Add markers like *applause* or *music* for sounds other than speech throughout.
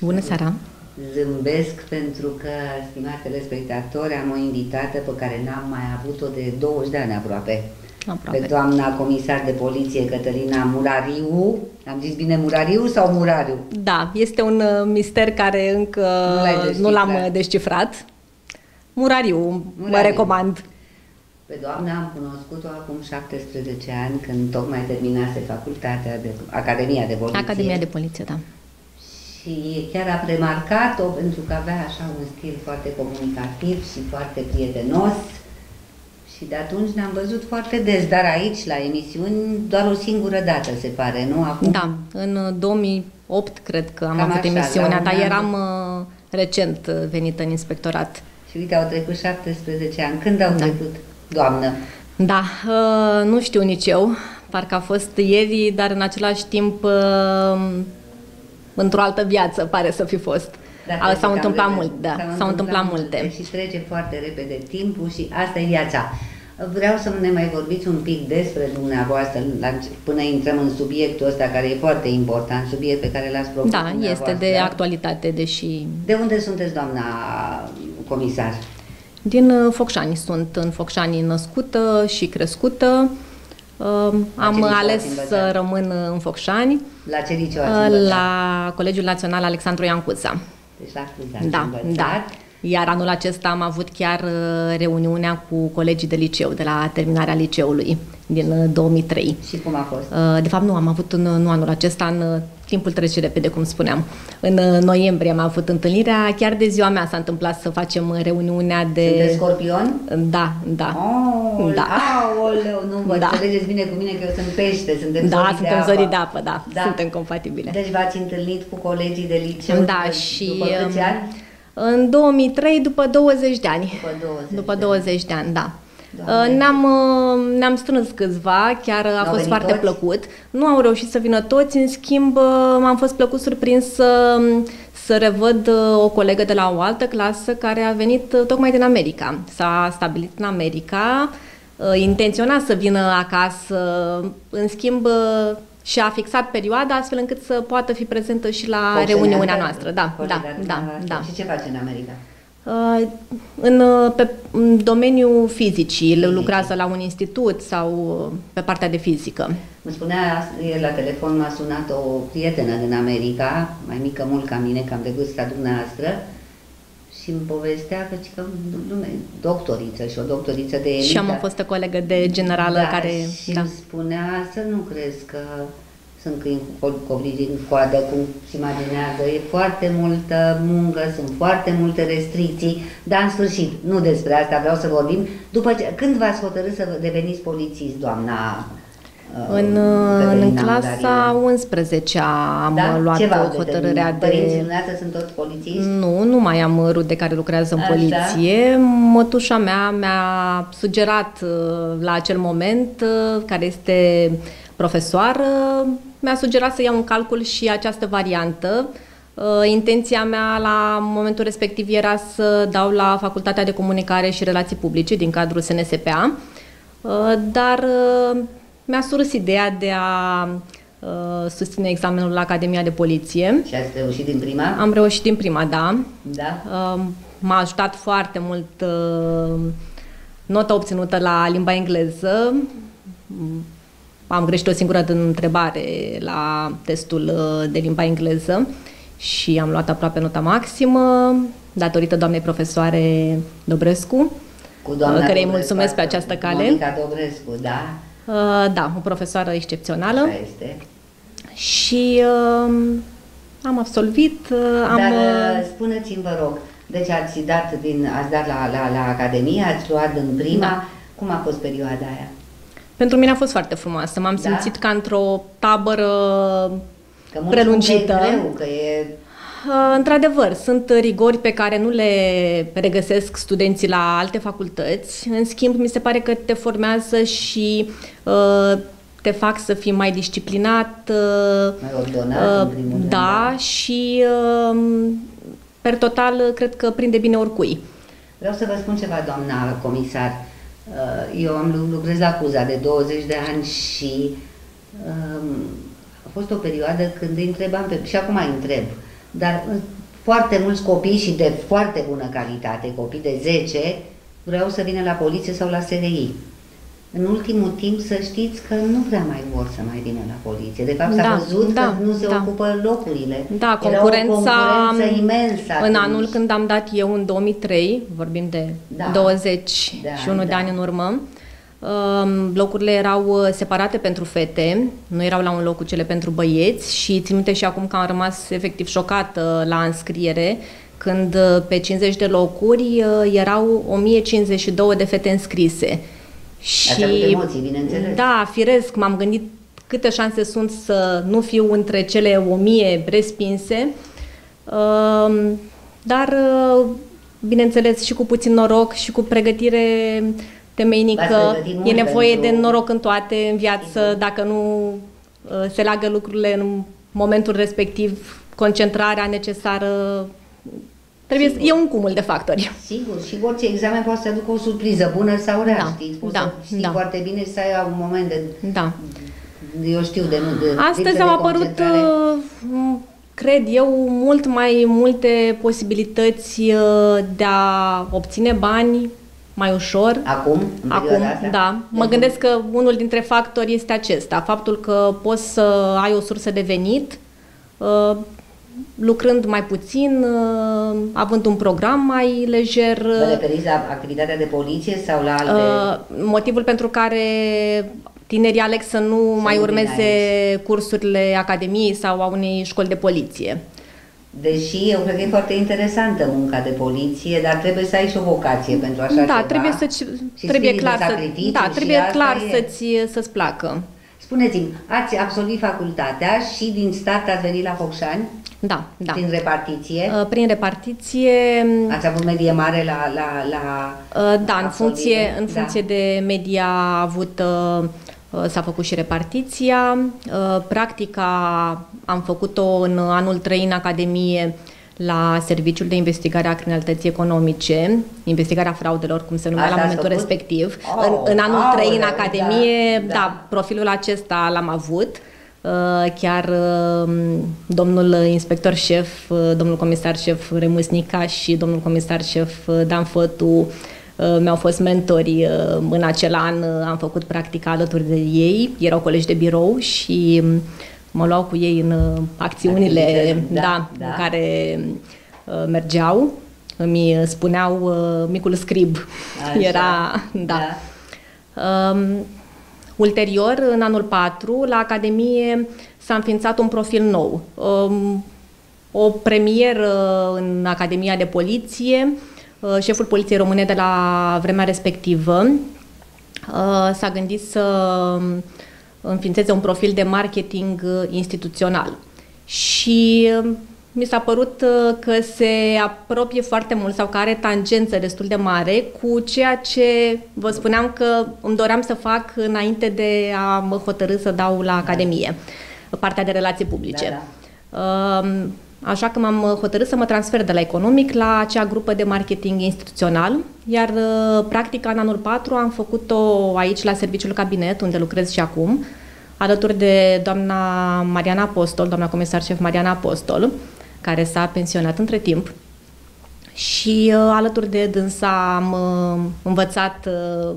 Bună seara! Bună seara! Zâmbesc pentru că, stimați telespectatori, am o invitată pe care n-am mai avut-o de 20 de ani aproape. Aproape. Pe doamna comisar de poliție Cătălina Murariu. Am zis bine Murariu sau Murariu? Da, este un uh, mister care încă Nu l-ai descifrat. nu l-am uh, descifrat. Murariu, mă Murariu. recomand. Pe doamna am cunoscut-o acum 17 ani, când tocmai terminase facultatea de Academia de Poliție. Academia de Poliție, da. Și chiar a remarcat-o pentru că avea așa un stil foarte comunicativ și foarte prietenos. Și de atunci ne-am văzut foarte des, dar aici, la emisiuni, doar o singură dată, se pare, nu? Acum Da, în uh, 2008 cred că am Cam avut așa, emisiunea, la un dar an. eram uh, recent uh, venită în inspectorat. Și uite, au trecut 17 ani. Când au Da. trecut, doamnă? Da, uh, nu știu nici eu, parcă a fost ieri, dar în același timp uh, într-o altă viață pare să fi fost. Dar A, trece s-au cam întâmplat repede. mult, da, s-au întâmplat multe. Și trece foarte repede timpul și asta e viața. Vreau să ne mai vorbiți un pic despre dumneavoastră, la, înce- până intrăm în subiectul ăsta care e foarte important, subiect pe care l-ați propus Da, este dumneavoastră. de actualitate, deși De unde sunteți, doamna comisar? Din uh, Focșani sunt, în Focșani născută și crescută. Uh, Am liceu ați ales învățat? să rămân în Focșani, La ce liceu ați uh, învățat? la Colegiul Național Alexandru Iancuța. Deci la Cluj ați Da, învățat. da. Iar anul acesta am avut chiar uh, reuniunea cu colegii de liceu, de la terminarea liceului din uh, 2003. Și cum a fost? Uh, De fapt, nu, am avut în, nu anul acesta, în uh, timpul trece repede, cum spuneam. În uh, noiembrie am avut întâlnirea, chiar de ziua mea s-a întâmplat să facem uh, reuniunea de... Sunteți scorpion? Da, da. Oh, Da. Aoleu, nu vă Da. înțelegeți bine cu mine că eu sunt pește, suntem Da, zorii suntem de apă. zorii de apă, da, suntem compatibile. Deci v-ați întâlnit cu colegii de liceu Da, după, și după câți um, ani? în 2003, după 20 de ani. După 20 După de 20 de ani, da. Doamne. Uh, Ne-am, uh, ne-am strâns câțiva, chiar a N-au fost venit foarte toți? plăcut. Nu au reușit să vină toți, în schimb uh, m-am fost plăcut surprins să, să revăd uh, o colegă de la o altă clasă care a venit uh, tocmai din America. S-a stabilit în America, uh, intenționa să vină acasă, în schimb uh, și-a fixat perioada astfel încât să poată fi prezentă și la Foxenească? reuniunea noastră. Da, Colega da, da, dumneavoastră. da. Și ce face în America? Uh, În, uh, pe în domeniul fizicii, Fizic. lucrează la un institut sau uh, pe partea de fizică. Îmi spunea ieri la telefon, m-a sunat o prietenă din America, mai mică mult ca mine, cam de vârsta dumneavoastră, și îmi povestea că, că lume, doctoriță și o doctoriță de elită. Și am o fostă colegă de generală da, care... și Da. îmi spunea să nu crezi că sunt câini cu col- covrigi în coadă, cum se imaginează. E foarte multă muncă, sunt foarte multe restricții, dar în sfârșit, nu despre asta vreau să vorbim. După ce, când v-ați hotărât să deveniți polițist, doamna uh, În, uh, în Cătălina clasa Murariu? 11 am da? luat Ce v-au hotărârea determinat? Părinții de... dumneavoastră sunt toți polițiști? Nu, nu mai am rude care lucrează în Așa. poliție. Mătușa mea mi-a sugerat uh, la acel moment, uh, care este profesoară, mi-a sugerat să iau în calcul și această variantă. Uh, Intenția mea la momentul respectiv era să dau la Facultatea de Comunicare și Relații Publice din cadrul SNSPA, uh, dar uh, mi-a surus ideea de a uh, susține examenul la Academia de Poliție. Și ați reușit din prima? Am reușit din prima, da. Da? Uh, M-a ajutat foarte mult uh, nota obținută la limba engleză. Mm, Am greșit o singură întrebare la testul uh, de limba engleză și am luat aproape nota maximă datorită doamnei profesoare Dobrescu. Cu doamna cărei îi Dobrescu, mulțumesc pe asta, această cale. Monica Dobrescu, da? Uh, Da, o profesoară excepțională Așa este. și uh, am absolvit, uh, am... Dar uh, uh, spuneți-mi, vă rog, deci ați dat, din, ați dat la, la, la Academie, ați luat în prima, Da. cum a fost perioada aia? Pentru mine a fost foarte frumoasă. M-am Da? simțit ca într-o tabără Că mulți prelungită. spun că e greu, că e... Uh, Într-adevăr, sunt rigori pe care nu le regăsesc studenții la alte facultăți. În schimb, mi se pare că te formează și uh, te fac să fii mai disciplinat. uh, Mai ordonat, în primul rând, Da, da. și uh, per total, cred că prinde bine oricui. Vreau să vă spun ceva, doamna comisar. Uh, Eu am lu- lucrez la CUZA de 20 de ani și um, fost o perioadă când îi întrebam pe, și acum îi întreb, dar foarte mulți copii și de foarte bună calitate, copii de 10, vreau să vină la poliție sau la SRI. În ultimul timp să știți că nu prea mai vor să mai vină la poliție. De fapt s-a Da, văzut da, că nu se da. ocupă locurile. Da, Era concurența, o concurență imensă în atunci. anul când am dat eu, în 2003, vorbim de Da. 20 Da, și unul de da. ani în urmă, um, locurile erau uh, separate pentru fete, nu erau la un loc cu cele pentru băieți și țin minte și acum că am rămas efectiv șocată la înscriere când uh, pe 50 de locuri uh, erau 1052 de fete înscrise. Ați avut emoții, bineînțeles. Da, firesc, m-am gândit câte șanse sunt să nu fiu între cele o mie respinse, Um, dar, uh, bineînțeles, și cu puțin noroc și cu pregătire V-ați temeinică, pregătit e mult nevoie pentru- de noroc în toate în viață, Sigur. dacă nu uh, se leagă lucrurile în momentul respectiv, concentrarea necesară, trebuie, să- Sigur. e un cumul de factori. Sigur, și orice examen poate să aducă o surpriză, bună sau rea, Da, știți? Poți da, să știi da. foarte bine și să ai un moment de, Da. eu știu, de, de Astăzi lipsă au de apărut, concentrare. uh, m, cred eu, mult mai multe posibilități uh, de a obține bani mai ușor. Acum, în Acum, perioada asta? da. Mă De- gândesc că unul dintre factori este acesta, faptul că poți să ai o sursă de venit uh, lucrând mai puțin, uh, având un program mai lejer. Vă referiți la activitatea de poliție sau la alte... Uh, motivul pentru care tinerii aleg să nu mai nu urmeze vină cursurile academiei sau a unei școli de poliție. Deși eu cred că e foarte interesantă munca de poliție, dar trebuie să ai și o vocație pentru așa da, ceva. trebuie să și trebuie spirit de clar să sacrificiu da, și trebuie asta clar e. să-ți să-ți placă. Spuneți-mi, ați absolvit facultatea și din start ați venit la Focșani, Da, da. prin repartiție. Uh, Prin repartiție, Ați avut medie mare la... la, la uh, da, în absolvire? funcție, în Da. funcție de media a avut, uh, uh, s-a făcut și repartiția. Uh, Practica am făcut-o în anul 3 în Academie la Serviciul de Investigare a Criminalității Economice, investigarea fraudelor, cum se numea Asta la ați momentul făcut? respectiv. Oh, în, în anul 3 în aoleu, Academie, da, da, da. profilul acesta l-am avut. Uh, Chiar uh, domnul inspector șef, uh, domnul comisar șef Remusnica și domnul comisar șef uh, Dan Fătu uh, mi-au fost mentori uh, în acel an, uh, am făcut practica alături de ei, erau colegi de birou și um, mă luau cu ei în uh, acțiunile Activități, da, da, da, da. în care uh, mergeau, îmi spuneau uh, micul scrib, Așa, *laughs* era, da. Um, ulterior, în anul 4, la Academie s-a înființat un profil nou. Um, o premieră în Academia de Poliție, uh, șeful Poliției Române de la vremea respectivă uh, s-a gândit să înființeze un profil de marketing uh, instituțional. Și uh, mi s-a părut uh, că se apropie foarte mult sau că are tangență destul de mare cu ceea ce vă spuneam că îmi doream să fac înainte de a mă hotărâ să dau la Academie, partea de relații publice. Da, Um, Așa că m-am hotărât să mă transfer de la economic la acea grupă de marketing instituțional, iar uh, practica în anul 4 am făcut-o aici la serviciul cabinet, unde lucrez și acum, alături de doamna Mariana Apostol, doamna comisar șef Mariana Apostol, care s-a pensionat între timp. Și uh, alături de dânsa am uh, învățat uh,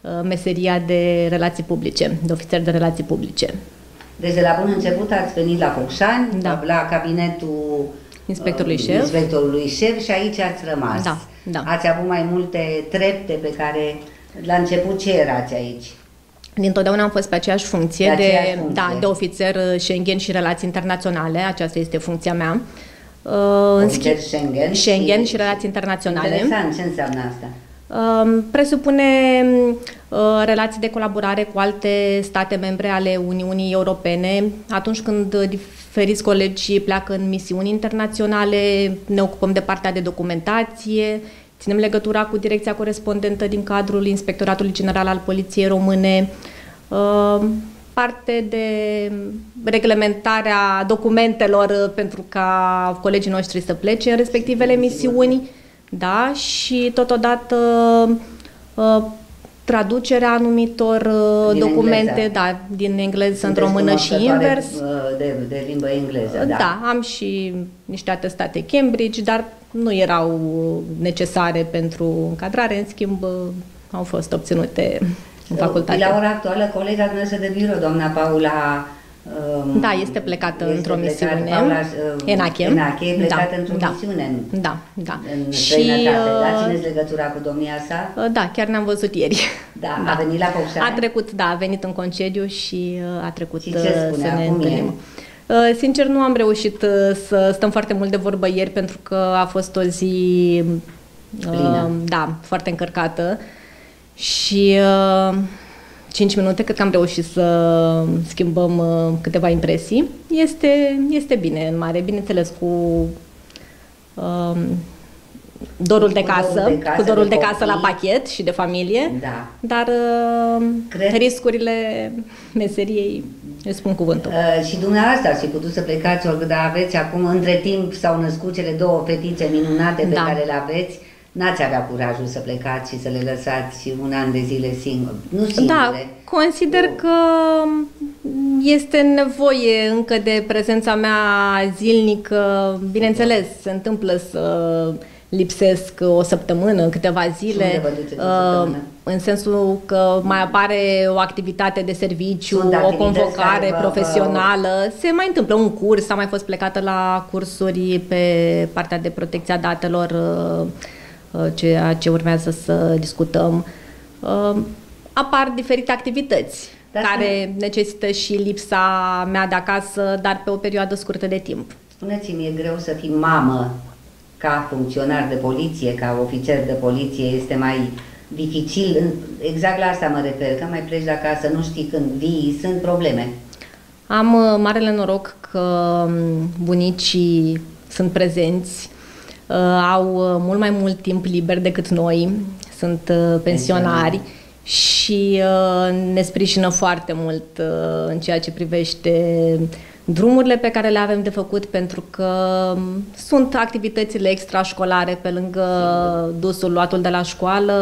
uh, meseria de relații publice, de ofițer de relații publice. Deci de la bun început ați venit la Focșani, Da. la cabinetul Inspectorului uh, șef. inspectorului șef și aici ați rămas. Da, da. Ați avut mai multe trepte pe care la început ce erați aici? Dintotdeauna am fost pe aceeași funcție, Pe aceeași de, funcție. Da, de ofițer uh, Schengen și relații internaționale, aceasta este funcția mea. Uh, în Ofițer schimb- Schengen, Schengen și relații internaționale. Interesant, ce înseamnă asta? Um, presupune uh, relații de colaborare cu alte state membre ale Uniunii Europene. Atunci când uh, diferiți colegi pleacă în misiuni internaționale, ne ocupăm de partea de documentație, ținem legătura cu direcția corespondentă din cadrul Inspectoratului General al Poliției Române, uh, parte de reglementarea documentelor uh, pentru ca colegii noștri să plece în respectivele misiuni. Da, și totodată uh, traducerea anumitor uh, Din documente, engleză. da, din engleză în Sunteți română și cunoscătoare, invers. uh, De, de limbă engleză, da. Da, am și niște atestate Cambridge, dar nu erau necesare pentru încadrare, în schimb uh, au fost obținute în facultate. La ora actuală, colega noastră de birou, doamna Paula um, Da, este plecată este într-o plecat- misiune. Paula uh, Enache. Enache e plecată Da, într-o da. misiune în, Da, da. în Și, străinătate. Da, uh, țineți legătura cu domnia sa? Uh, Da, chiar ne-am văzut ieri. Da, a *laughs* venit la Focșani? A trecut, da, a venit în concediu și uh, a trecut Și ce uh, spune să ne acum? întâlnim. E? Uh, Sincer, nu am reușit uh, să stăm foarte mult de vorbă ieri pentru că a fost o zi uh, Plină. da, foarte încărcată și uh, 5 minute cred că am reușit să schimbăm uh, câteva impresii. Este, este bine în mare, bineînțeles cu um, dorul de Cu dorul casă, de casă, cu dorul de de casă la copii. pachet și de familie. Da. Dar uh, Cred- riscurile meseriei îți spun cuvântul. Uh, și dumneavoastră ați fi putut să plecați, ori dar aveți acum, între timp s-au născut cele două fetițe minunate pe Da. care le aveți, n-ați avea curajul să plecați și să le lăsați un an de zile singure, nu singure. Da, consider că este nevoie încă de prezența mea zilnică. Bineînțeles, se întâmplă să lipsesc o săptămână, câteva Și zile, unde vă duceți o uh, săptămână? în sensul că mai apare o activitate de serviciu, Sunt o activități convocare care vă- profesională, se mai întâmplă un curs, am mai fost plecată la cursuri pe partea de protecția datelor, uh, uh, ceea ce urmează să discutăm. Uh, Apar diferite activități Dar care necesită și lipsa mea de acasă, dar pe o perioadă scurtă de timp. Spuneți-mi, e greu să fii mamă ca funcționar de poliție, ca ofițer de poliție, este mai dificil, în- exact la asta mă refer, că mai pleci de acasă, nu știi când vii, sunt probleme. Am uh, marele noroc că um, bunicii sunt prezenți, uh, au uh, mult mai mult timp liber decât noi, sunt uh, pensionari și uh, ne sprijină foarte mult uh, în ceea ce privește drumurile pe care le avem de făcut pentru că um, sunt activitățile extrașcolare pe lângă dusul, luatul de la școală,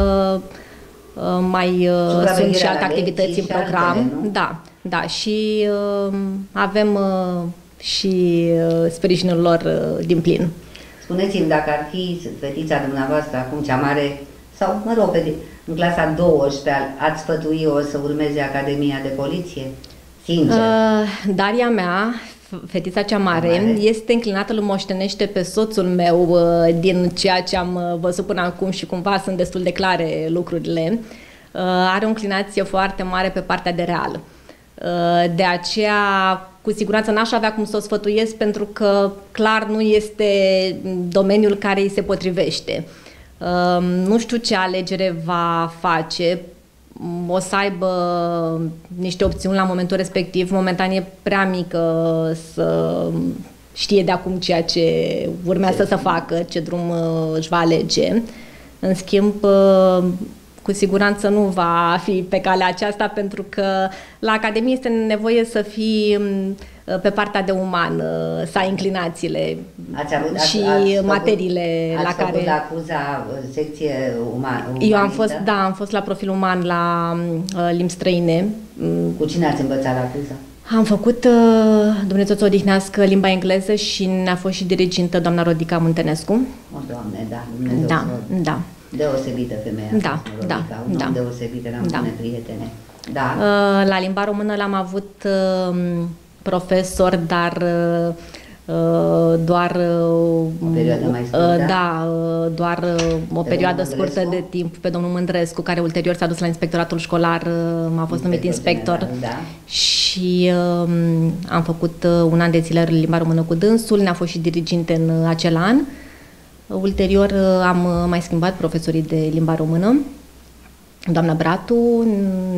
uh, mai uh, sunt și Supravegherea alte la activități lecții în și altele, program. nu? Da, da, și uh, avem uh, și uh, sprijinul lor uh, din plin. Spuneți-mi, dacă ar fi fetița dumneavoastră, acum cea mare, sau, mă rog, pe, în clasa 12 ați sfătui-o să urmeze Academia de Poliție? Sincer. Uh, Daria mea, f- fetița cea mare, Mare. este înclinată, îl moștenește pe soțul meu uh, din ceea ce am uh, văzut până acum și cumva sunt destul de clare lucrurile. Uh, Are o inclinație foarte mare pe partea de real. Uh, De aceea, cu siguranță n-aș avea cum să o sfătuiesc pentru că clar nu este domeniul care îi se potrivește. Uh, Nu știu ce alegere va face, o să aibă niște opțiuni la momentul respectiv. Momentan e prea mică să știe de acum ceea ce urmează să facă, ce drum uh, își va alege. În schimb, uh, cu siguranță nu va fi pe calea aceasta pentru că la Academie este nevoie să fii um, pe partea de uman, uh, să ai inclinațiile Ați avut, ați, și ați făcut- materiile ați la făcut care... la acuza uh, secție uman, Eu am umanistă? fost, da, am fost la profil uman la uh, limbi străine. Mm, Cu cine ați învățat la acuza? Am făcut, uh, Dumnezeu să o odihnească, limba engleză și ne-a fost și dirigintă doamna Rodica Muntenescu. O, Doamne, da, Dumnezeu Da, să- da. Deosebită femeia. Da, asta, Rodica, da, un da. om deosebit, eram Da. bune prietene. Da. Uh, La limba română l-am avut uh, profesor, dar uh, uh, doar uh, O perioadă mai scurtă? uh, Da, uh, doar uh, o Pe perioadă domnul scurtă Mândrescu? de timp pe domnul Mândrescu, care ulterior s-a dus la inspectoratul școlar, uh, m-a fost numit Inspector inspector. general, da. Și um, am făcut uh, un an de zile limba română cu dânsul, ne-a fost și diriginte în uh, acel an. Ulterior uh, am uh, mai schimbat profesorii de limba română. Doamna Bratu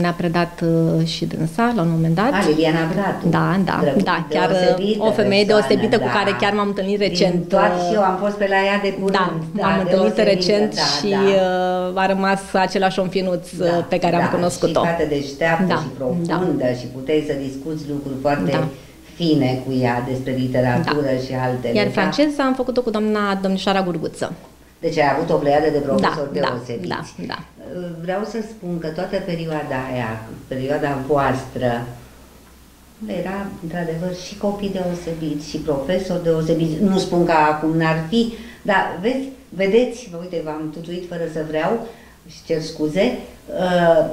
ne-a predat uh, și dânsa la un moment dat. Ah, Liliana Bratu. Da, da, Drăguț- da, chiar deosebită o femeie persoană, deosebită cu da. care chiar m-am întâlnit Din recent, Toate uh, și eu am fost pe la ea de curând. Da, m-am întâlnit deosebită, recent da, și da. uh, a rămas același om finuț uh, pe care am da, cunoscut-o. Și fată deșteaptă Da, și profundă și puteai să discuți lucruri foarte Da. Fine cu ea despre literatură și altele. Iar da? franceza am făcut-o cu doamna domnișoara Gurguță. Deci ai avut o pleiadă de profesori da, deosebiți. Da, da, Vreau să spun că toată perioada aia, perioada voastră, era într-adevăr și copii deosebiți și profesori deosebiți. Nu spun că acum n-ar fi, dar vezi, vedeți, uite, v-am tutuit fără să vreau și cer scuze, uh,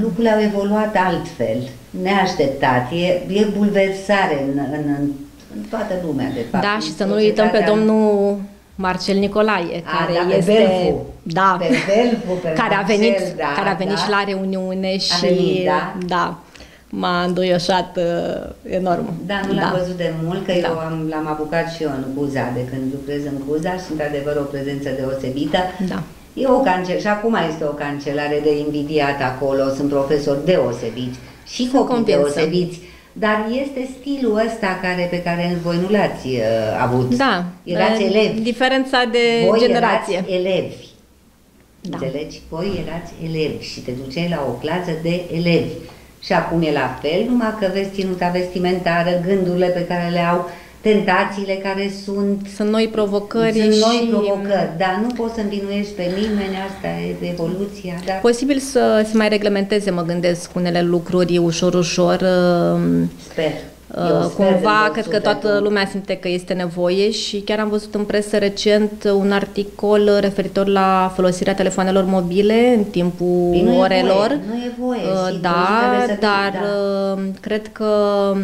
lucrurile au evoluat altfel, neașteptat, e, e bulversare în, în, în toată lumea, de fapt. Da, și să nu uităm pe domnul Marcel Nicolae, a, care da, este Belfu. da, pe Belfu, pe *laughs* care Marcel, a venit, da, care a venit da. și la reuniune și venit, da. da m-a înduioșat uh, enorm. Da, nu l-am da. văzut de mult, că Da. eu am, l-am apucat și eu în Cuza, de când lucrez în Cuza și într-adevăr o prezență deosebită. Da. E o cancel și acum este o cancelare de invidiat acolo, sunt profesori deosebiți și Sunt copii convinsă. deosebiți, dar este stilul ăsta care, pe care voi nu l-ați uh, avut. Da, Erați uh, elevi. diferența de voi generație. erați elevi. Da. Înțelegi? Voi erați elevi și te duceai la o clasă de elevi. Și acum e la fel, numai că vezi ținuta vestimentară, gândurile pe care le au, tentațiile care sunt, Sunt noi provocări sunt noi și provocări, dar nu poți să învinuiești pe nimeni, asta e evoluția. Dar posibil să se mai reglementeze, mă gândesc, unele lucruri ușor, ușor. uh, sper. Uh, Eu sper Cumva, din tot cred că toată sufletul. lumea simte că este nevoie și chiar am văzut în presă recent un articol referitor la folosirea telefoanelor mobile în timpul Păi nu e orelor. voie, nu e voie, Uh, sigur, Da, trebuie să fie, dar da. uh, cred că uh,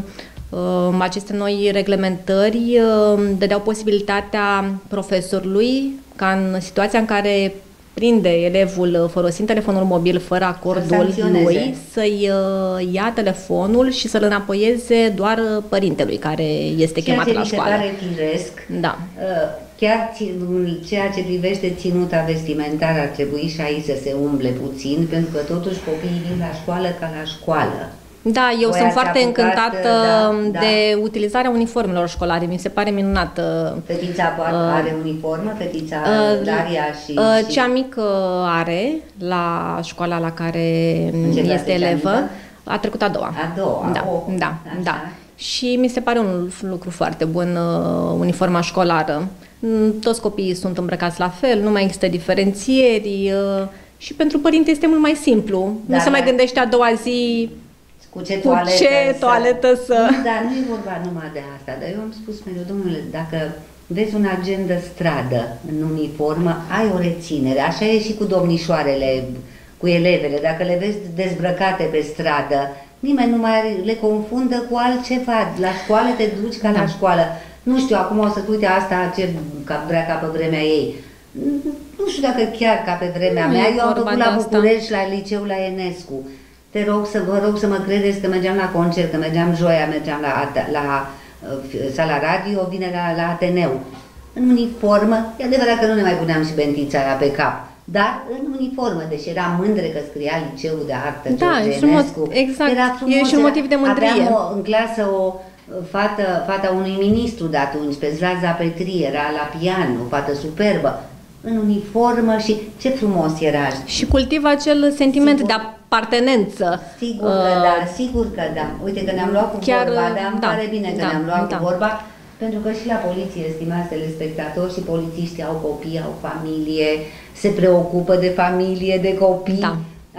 aceste noi reglementări uh, dădeau posibilitatea profesorului ca în situația în care prinde elevul uh, folosind telefonul mobil fără acordul sancționeze. lui, să-i uh, ia telefonul și să-l înapoieze doar uh, părintelui care este Ceea chemat ce la mi se școală. pare firesc, Da. Uh, Chiar ți- în ceea ce privește ținuta vestimentară ar trebui și aici să se umble puțin, pentru că totuși copiii vin la școală ca la școală. Da, eu Voi sunt ați foarte apucat, încântată da, de utilizarea uniformelor școlare. Mi se pare minunată. Fetița uh, are uniformă, fetița Uh, Daria și, Uh, și Cea mică are la școala la care ce clasă este e cea elevă. mică? A trecut a doua. A doua, Da, oh, da, așa. da. Și mi se pare un lucru foarte bun uh, uniforma școlară. Mm, Toți copiii sunt îmbrăcați la fel, nu mai există diferențieri uh, și pentru părinte este mult mai simplu. Da, nu se mai da. gândește a doua zi cu ce cu toaletă, ce să- toaletă să... Nu, dar nu e vorba numai de asta, dar eu am spus mereu, domnule, dacă vezi un agent de stradă în uniformă, ai o reținere. Așa e și cu domnișoarele, cu elevele. Dacă le vezi dezbrăcate pe stradă, nimeni nu mai are- le confundă cu altceva. La școală te duci ca la Da. școală. Nu știu, acum o să uite asta ce ca vrea ca pe vremea ei. Nu știu dacă chiar ca pe vremea Nu mea. e Eu am vorba făcut de la asta. București, la liceu, la Enescu. Te rog să vă rog să mă credeți că mergeam la concert, că mergeam joia, mergeam la, Ate- la uh, sala radio, vine la, la Ateneu. În uniformă, e adevărat că nu ne mai puneam și bentița aia pe cap, dar în uniformă, deși era mândre că scria liceul de artă Da, George e și un mo- Enescu. exact, Era frumos, e și un era- motiv de mândrie. Aveam o, în clasă o uh, fată, fata unui ministru de atunci, pe Zlaza Petri, era la pian, o fată superbă, în uniformă și ce frumos era. Și cultivă acel sentiment Sigur. de apartenență. Sigur că Uh, da, sigur că da. Uite că ne-am luat cu Chiar, vorba, dar îmi da, pare bine că da, ne-am luat da. cu vorba, pentru că și la poliție, stimați telespectatori, și polițiștii au copii, au familie, se preocupă de familie, de copii. Da.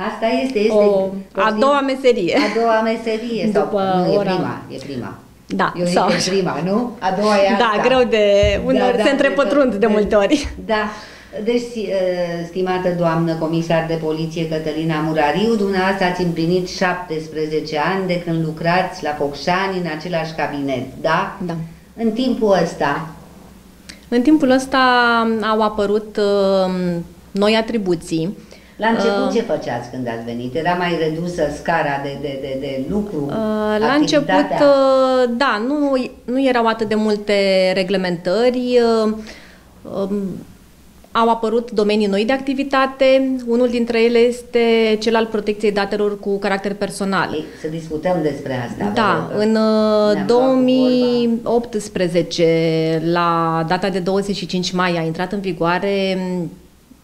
Asta este, este O, a poftim? doua meserie. A doua meserie. Sau, După nu, e ora- prima, e prima. Da, Eu zic sau că e așa. prima, nu? A doua e Da, asta. greu de... Uneori se de- întrepătrund de multe ori. Da. Deci, eh, stimată doamnă comisar de poliție Cătălina Murariu, dumneavoastră ați împlinit 17 ani de când lucrați la Focșani în același cabinet, da? Da. În timpul ăsta, În timpul ăsta au apărut uh, noi atribuții. la început Uh, ce făceați când ați venit? Era mai redusă scara de, de, de, de lucru? Uh, La început, activitatea? uh, da, nu, nu erau atât de multe reglementări. uh, um, Au apărut domenii noi de activitate. Unul dintre ele este cel al protecției datelor cu caracter personal. Ei, Să discutăm despre asta. vă Da, rog. în uh, Ne-am luat cu 2018, la data de 25 mai, a intrat în vigoare m,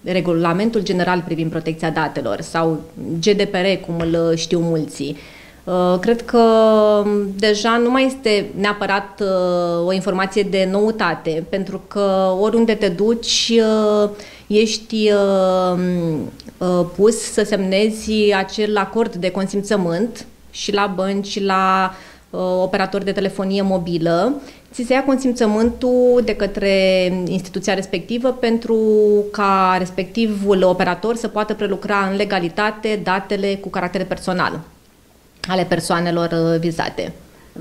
Regulamentul General privind protecția datelor sau GDPR, cum îl știu mulți. Uh, cred că um, deja nu mai este neapărat uh, o informație de noutate, pentru că oriunde te duci uh, ești pus să semnezi acel acord de consimțământ și la bănci, și la operatori de telefonie mobilă, ți se ia consimțământul de către instituția respectivă pentru ca respectivul operator să poată prelucra în legalitate datele cu caracter personal ale persoanelor uh, vizate.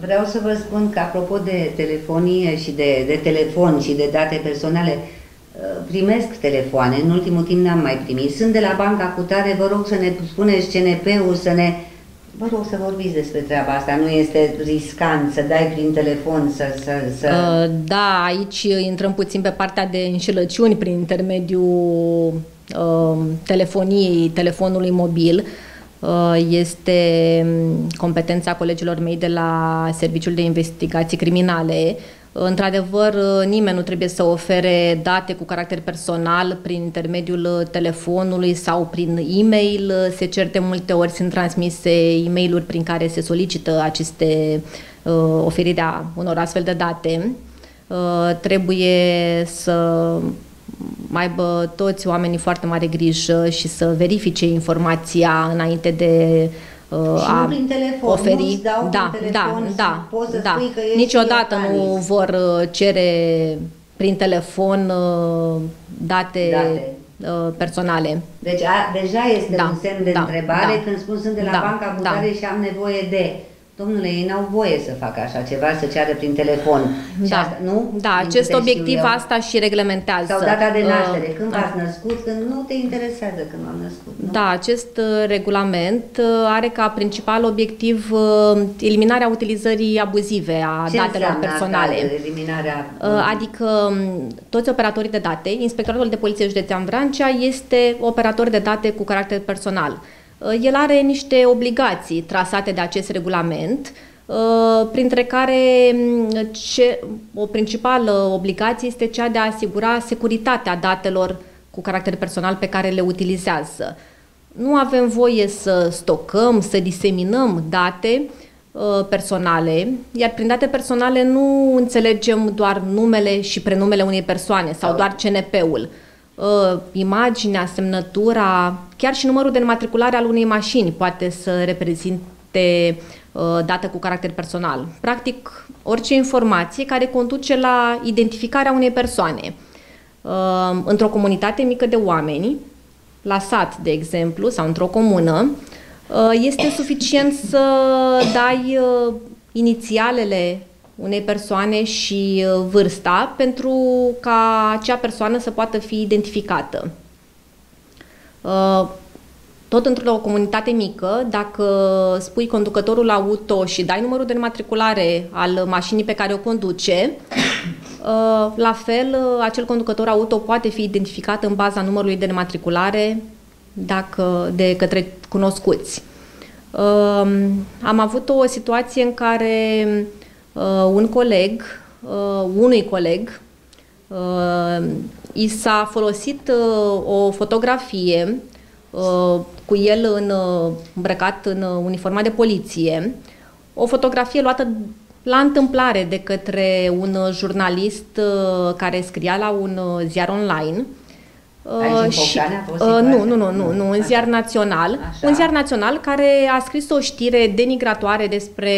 Vreau să vă spun că apropo de telefonie și de, de telefon și de date personale, uh, primesc telefoane, în ultimul timp n-am mai primit. Sunt de la banca cu tare, vă rog să ne spuneți CNP-ul, să ne... Vă rog să vorbiți despre treaba asta, nu este riscant să dai prin telefon să... să, să... Uh, da, aici intrăm puțin pe partea de înșelăciuni prin intermediul uh, telefoniei, telefonului mobil. Uh, Uh, este mm, competența colegilor mei de la Serviciul de Investigații Criminale. Într-adevăr, uh, nimeni nu trebuie să ofere date cu caracter personal prin intermediul telefonului sau prin e-mail. Se certe multe ori sunt transmise e mail prin care se solicită aceste uh, oferirea unor astfel de date. Trebuie să mai aibă toți oamenii foarte mare grijă și să verifice informația înainte de uh, și a prin telefon, oferi. Dau da, prin da, telefon da, da, da. Niciodată nu vor uh, cere prin telefon uh, date, date. Uh, personale. Deci a, deja este da, un semn de da, întrebare da, când spun sunt de la da, Banca Butare da. și am nevoie de Domnule, ei n-au voie să facă așa ceva, să ceară prin telefon. Da, și asta, nu? da acest obiectiv asta și reglementează. Sau data de uh, naștere, când uh, v-ați născut, când nu te interesează când m-am născut. Nu? Da, acest uh, regulament uh, are ca principal obiectiv eliminarea utilizării abuzive a Ce datelor personale. Asta, eliminarea? Adică um, toți operatorii de date, Inspectoratul de Poliție Județean Vrancea este operator de date cu caracter personal. Uh, el are niște obligații trasate de acest regulament, uh, printre care mm, ce, o principală obligație este cea de a asigura securitatea datelor cu caracter personal pe care le utilizează. Nu avem voie să stocăm, să diseminăm date uh, personale, iar prin date personale nu înțelegem doar numele și prenumele unei persoane sau doar CNP-ul uh, imaginea, semnătura, chiar și numărul de înmatriculare al unei mașini poate să reprezinte uh, dată cu caracter personal. Practic, orice informație care conduce la identificarea unei persoane. Uh, într-o comunitate mică de oameni, la sat, de exemplu, sau într-o comună, uh, este suficient să dai uh, inițialele unei persoane și uh, vârsta pentru ca acea persoană să poată fi identificată. Uh, tot într-o comunitate mică, dacă spui conducătorul auto și dai numărul de matriculare al mașinii pe care o conduce, uh, la fel, acel conducător auto poate fi identificat în baza numărului de matriculare dacă, de către cunoscuți. Am avut o situație în care uh, un coleg, uh, unui coleg, uh, i s-a folosit uh, o fotografie uh, cu el în, uh, îmbrăcat în uh, uniforma de poliție, o fotografie luată la întâmplare de către un jurnalist uh, care scria la un uh, ziar online Uh, și, uh, nu, nu, nu, nu, nu, un ziar național, Așa. un ziar național care a scris o știre denigratoare despre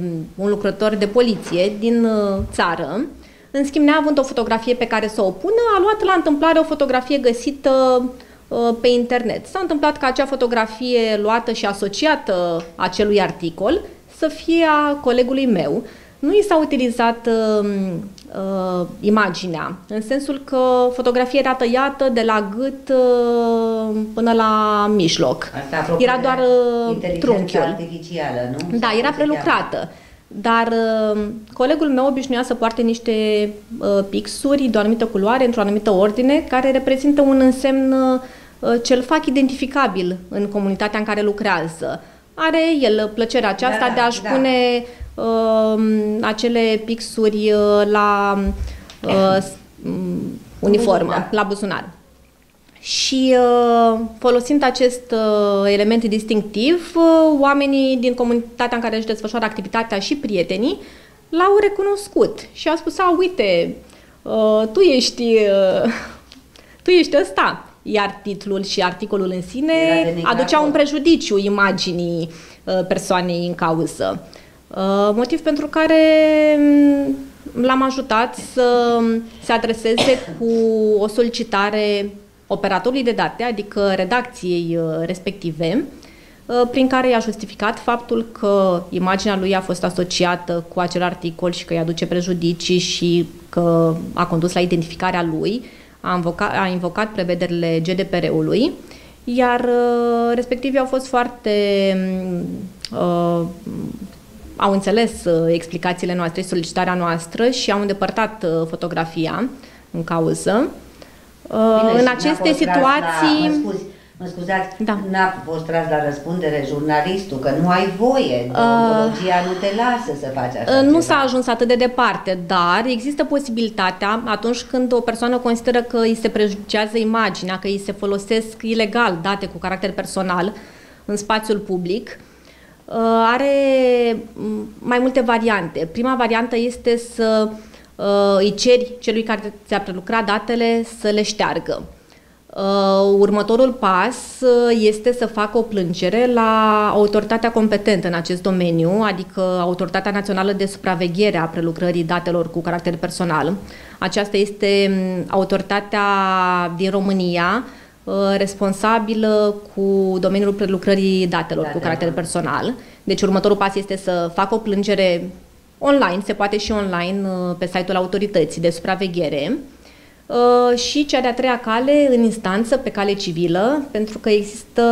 mm, un lucrător de poliție din uh, țară. În schimb, neavând o fotografie pe care să o pună, a luat la întâmplare o fotografie găsită uh, pe internet. S-a întâmplat ca acea fotografie luată și asociată acelui articol să fie a colegului meu. Nu i s-a utilizat uh, uh, imaginea, în sensul că fotografia era tăiată de la gât uh, până la mijloc. Asta era doar uh, trunchiul. artificială, nu? Da, era prelucrată. Dar uh, colegul meu obișnuia să poarte niște uh, pixuri de o anumită culoare, într-o anumită ordine, care reprezintă un însemn uh, ce îl fac identificabil în comunitatea în care lucrează. Are el plăcerea aceasta da, de a-și da. pune uh, acele pixuri uh, la uh, uniformă, da. la buzunar. și uh, folosind acest uh, element distinctiv, uh, oamenii din comunitatea în care își desfășoară activitatea și prietenii l-au recunoscut și au spus, a, uite, tu ești, *laughs* tu ești ăsta. Iar titlul și articolul în sine aduceau un prejudiciu imaginii persoanei în cauză. Motiv pentru care mm, l-am ajutat să se adreseze cu o solicitare operatorului de date, adică redacției uh, respective, uh, prin care i-a justificat faptul că imaginea lui a fost asociată cu acel articol și că îi aduce prejudicii și că a condus la identificarea lui, a invocat, a invocat prevederile GDPR-ului, iar uh, respectivii au fost foarte uh, au înțeles explicațiile noastre, solicitarea noastră și au îndepărtat fotografia în cauză. Bine, în aceste situații... La, mă, scuzi, mă scuzați, da. n-a fost tras la răspundere jurnalistul, că nu ai voie, deontologia uh, nu te lasă să faci așa uh, Nu s-a ajuns atât de departe, dar există posibilitatea, atunci când o persoană consideră că îi se prejudicează imaginea, că îi se folosesc ilegal date cu caracter personal în spațiul public, uh, are mai multe variante. Prima variantă este să uh, Uh, îi ceri celui care ți-a prelucrat datele să le șteargă. Uh, următorul pas uh, este să facă o plângere la autoritatea competentă în acest domeniu, adică Autoritatea Națională de Supraveghere a Prelucrării Datelor cu caracter personal. Aceasta este um, autoritatea din România responsabilă cu domeniul prelucrării datelor cu caracter personal. Deci următorul pas este să facă o plângere online, se poate și online uh, pe site-ul autorității de supraveghere. Uh, și cea de-a treia cale în instanță, pe cale civilă, pentru că există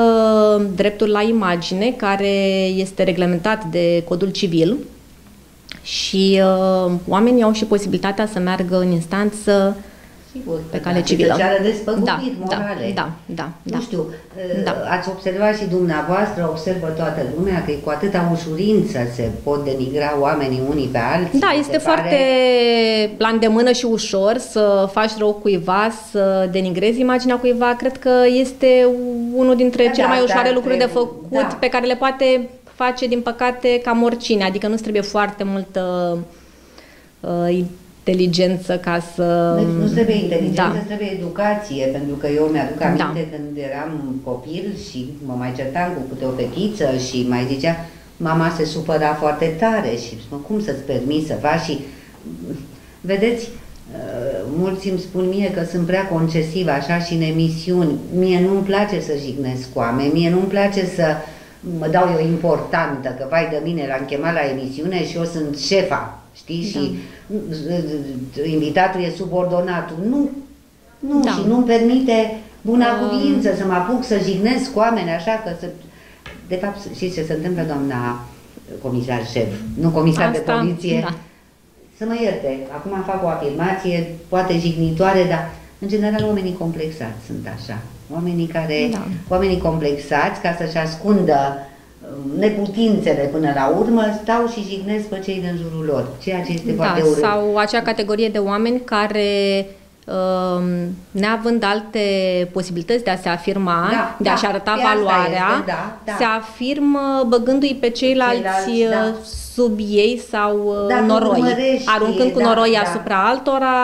dreptul la imagine care este reglementat de codul civil și uh, oamenii au și posibilitatea să meargă în instanță Sigur, pe cale civilă. Să da, morale. Da, da, da. Nu știu, da. Uh, ați observat și dumneavoastră, observă toată lumea că cu atâta ușurință se pot denigra oamenii unii pe alții. Da, este foarte pare... la îndemână și ușor să faci rău cuiva, să denigrezi imaginea cuiva. Cred că este unul dintre da, cele da, mai ușoare da, lucruri trebuie, de făcut da. pe care le poate face, din păcate, cam oricine. Adică nu trebuie foarte multă uh, inteligență ca să... Deci nu trebuie inteligență, da. trebuie educație, pentru că eu mi-aduc aminte da. când eram copil și mă mai certam cu câte o fetiță și mai zicea, mama se supăra foarte tare și mă, cum să-ți permis să faci și... Vedeți, uh, mulți îmi spun mie că sunt prea concesiv așa și în emisiuni. Mie nu-mi place să jignesc oameni, mie nu-mi place să mă dau eu importantă, că vai de mine l-am chemat la emisiune și eu sunt șefa, știi? Da. Și invitatul e subordonatul. Nu, nu, da. și nu-mi permite buna uh... cuvință să mă apuc să jignesc cu oameni așa că să... De fapt, știți ce se întâmplă, doamna comisar șef, nu comisar Asta, de poliție? Da. Să mă ierte, acum fac o afirmație, poate jignitoare, dar în general oamenii complexați sunt așa. Oamenii care, da. oamenii complexați ca să-și ascundă neputințele până la urmă, stau și jignesc pe cei din jurul lor, ceea ce este da, foarte urât. Sau acea categorie de oameni care um, neavând alte posibilități de a se afirma, da, de a-și da, arăta valoarea, este, da, da. se afirmă băgându-i pe ceilalți, ceilalți da. Uh, sub ei sau uh, da, noroi. Aruncând cu da, noroi da. asupra altora,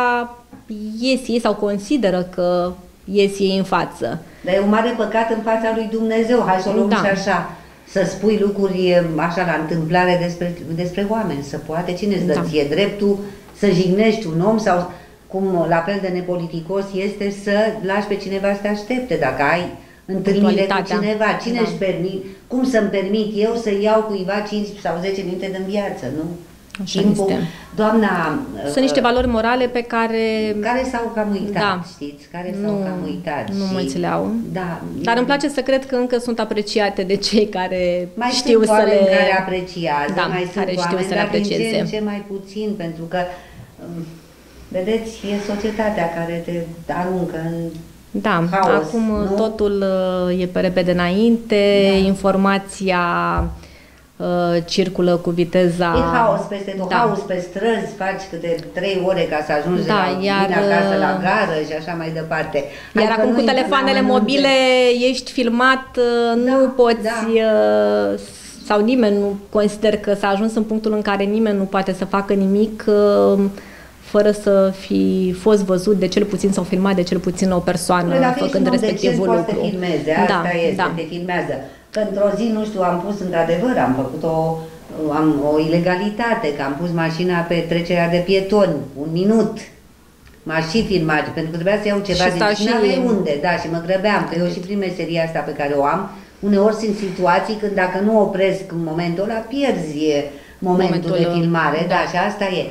ies ei sau consideră că ies ei în față. Dar e un mare păcat în fața lui Dumnezeu, hai să o luăm da. și așa să spui lucruri așa la întâmplare despre, despre oameni, să poate. Cine îți dă da. ție dreptul să jignești un om sau cum la fel de nepoliticos este să lași pe cineva să te aștepte dacă ai întâlnire cu cineva. Cine da. își permit, cum să-mi permit eu să iau cuiva 5 sau 10 minute din viață, nu? Așa timpul. Este. Doamna... Sunt niște uh, valori morale pe care... Care s-au cam uitat, da. știți? Care s-au nu, cam uitat. Nu și... mulți le au. Da. Dar îmi place să cred că încă sunt apreciate de cei care mai știu sunt să le... care apreciază, da, mai care sunt știu oameni, să le aprecieze. dar din ce, ce mai puțin, pentru că, um, vedeți, e societatea care te aruncă în da, haos, acum nu? totul uh, e pe repede înainte, da. informația uh, circulă cu viteza... E haos peste tot, Da. haos pe străzi, faci câte trei ore ca să ajungi Da, la, iar, vine acasă la uh, gară și așa mai departe. Iar Adică acum nu cu intră la telefoanele amănunte. mobile ești filmat, uh, Da, nu poți da. uh, sau nimeni nu consider că s-a ajuns în punctul în care nimeni nu poate să facă nimic uh, fără să fi fost văzut de cel puțin sau filmat de cel puțin o persoană Păi dacă ești făcând un om respectivul decent, lucru. poate să filmeze, asta da, este, da. te filmează. Că într-o zi, nu știu, am pus într-adevăr, am făcut o, am o ilegalitate, că am pus mașina pe trecerea de pietoni, un minut. M-aș și filmat, pentru că trebuia să iau ceva Și din stau și și- n-aveai unde, da, și mă grăbeam, că eu și prin meseria asta pe care o am, uneori sunt situații când dacă nu opresc în momentul ăla, pierzi e, momentul, Momentul, de filmare, da. da, și asta e.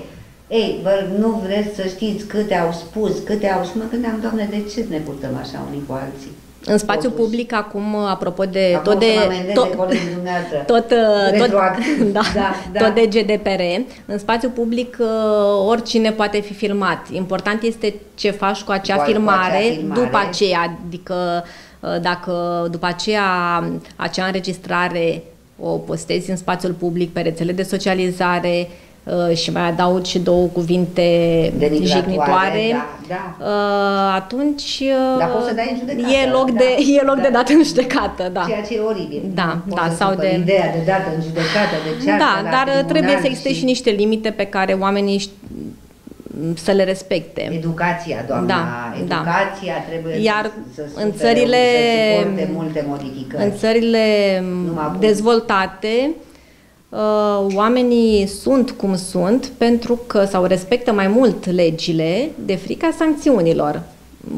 Ei, vă, nu vreți să știți câte au spus, câte au... Și mă gândeam, Doamne, de ce ne purtăm așa unii cu alții? În spațiu Totuși. public, acum, apropo de Acum tot de, o să mă amendeze tot, colegii dumneavoastră. *laughs* tot, uh, tot, Retroactiv. da, *laughs* Da, da. tot de GDPR, în spațiu public uh, oricine poate fi filmat. Important este ce faci cu acea, Cu- cu filmare, acea filmare. după aceea, adică uh, dacă după aceea acea înregistrare o postezi în spațiul public pe rețele de socializare uh, și mai adaug și două cuvinte Denigratoare, jignitoare, da, da. uh, atunci uh, Dar poți să dai în judecată, e loc, da, de, e loc da. de dat în judecată, da. Ceea ce e oribil. Da, Pot da, să sau supăr de- Ideea de dată în judecată, de ceartă Da, la dar tribunal trebuie să existe și niște limite pe care oamenii ș- să le respecte. Educația, doamna, Da, da. educația trebuie Iar să, să în sufere, țările- să suporte multe modificări. În țările Numai bun. dezvoltate, uh, oamenii sunt cum sunt pentru că sau respectă mai mult legile de frica sancțiunilor.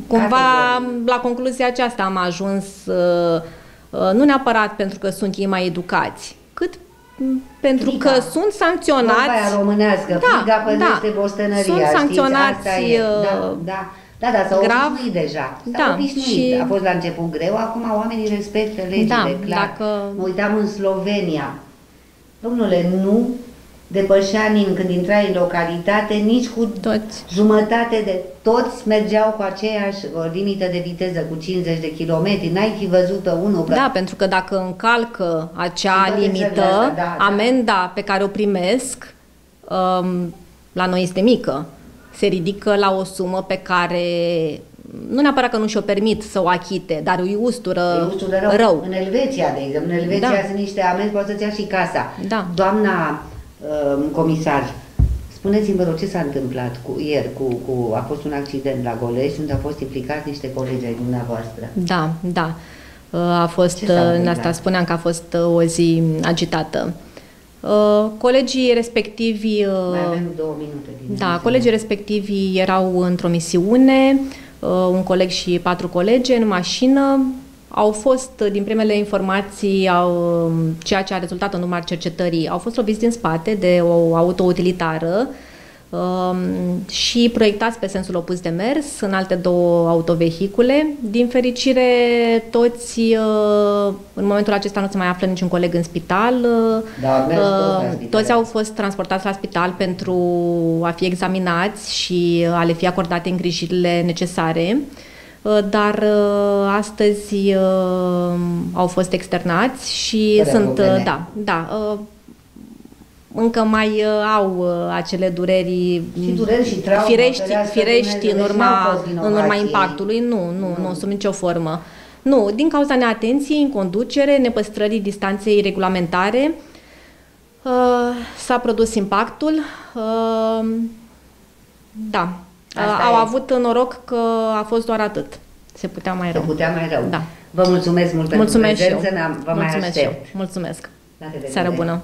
Cumva Categoric. la concluzia aceasta am ajuns uh, uh, nu neapărat pentru că sunt ei mai educați, cât m, pentru Frica. că sunt Vorba sancționați aia românească, Da, friga păzește da. bostănăria, Sunt știți? sancționați, Asta e. Da, uh, da. Da, da, s-au grav. obișnuit deja. S-au Da, obișnuit. și- A fost la început greu, acum oamenii respectă legile, Da, clar. dacă- Mă uitam în Slovenia. Domnule, nu depășea nimeni când intrai în localitate, nici cu toți. jumătate de toți mergeau cu aceeași uh, limită de viteză, cu 50 de kilometri. N-ai fi văzut pe unul că Da, pentru că dacă încalcă acea În toate țările limită, astea, da, da. amenda pe care o primesc um, la noi este mică. Se ridică la o sumă pe care nu neapărat că nu și-o permit să o achite, dar îi ustură, E ustură rău. rău. În Elveția, de exemplu, în Elveția Da. sunt niște amenzi, poți să-ți ia și casa. Da. Doamna uh, comisar, spuneți-mi, vă rog, ce s-a întâmplat cu, ieri? Cu, cu, a fost un accident la Golești unde au fost implicați niște colegi ai dumneavoastră. Da, da. Uh, A fost, Ce s-a uh, în întâmplat? asta spuneam că a fost uh, o zi agitată. Uh, Colegii respectivi uh, Mai avem două minute. Din Da, emisiune. colegii respectivi erau într-o misiune, uh, un coleg și patru colege în mașină. Au fost, uh, din primele informații, au, um, ceea ce a rezultat în urma cercetării, au fost loviți din spate de o autoutilitară um, și proiectați pe sensul opus de mers în alte două autovehicule. Din fericire, toți, uh, în momentul acesta nu se mai află niciun coleg în spital. uh, Da, au mers toți la uh, spital. toți au fost transportați la spital pentru a fi examinați și a le fi acordate îngrijirile necesare. Uh, Dar uh, astăzi uh, au fost externați și Fără sunt, probleme. uh, da, da, uh, încă mai uh, au uh, acele dureri Și dureri și traume, firești, ferească firești Dumnezeu, în deci urma, n-au fost în vinovații urma ei. impactului. Nu, nu, nu, sub nicio formă. Nu, din cauza neatenției în conducere, nepăstrării distanței regulamentare, uh, s-a produs impactul. Uh, da, Asta uh, au e. avut noroc că a fost doar atât. Se putea mai Se rău. putea mai rău. Da. Vă mulțumesc mult pentru Mulțumesc și eu. prezență, ne-am- vă mai Mulțumesc și eu. aștept. Mulțumesc. La revedere. Seară bună.